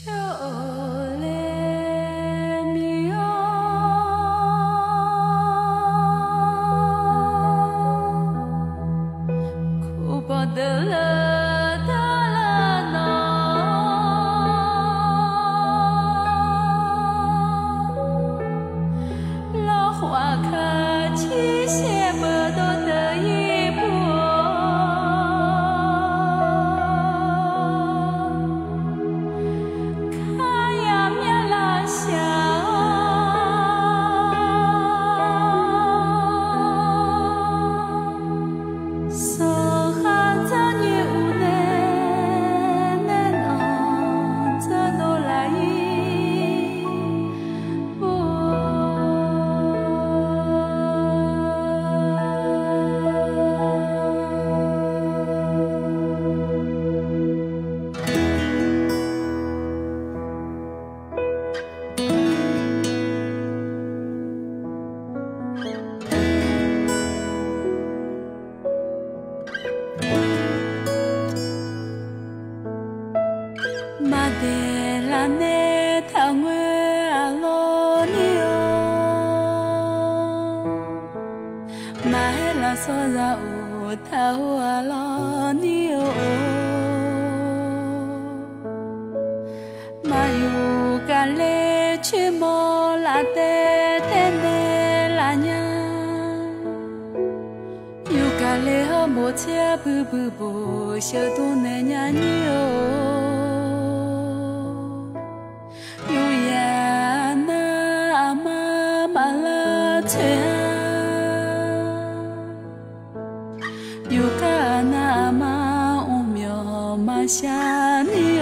就那塔我阿罗尼奥，玛拉索扎乌塔阿罗尼奥，玛有噶勒出没拉得得那哪样，有噶勒阿莫吃不不不晓得哪样牛。有干那么无妙嘛？想你。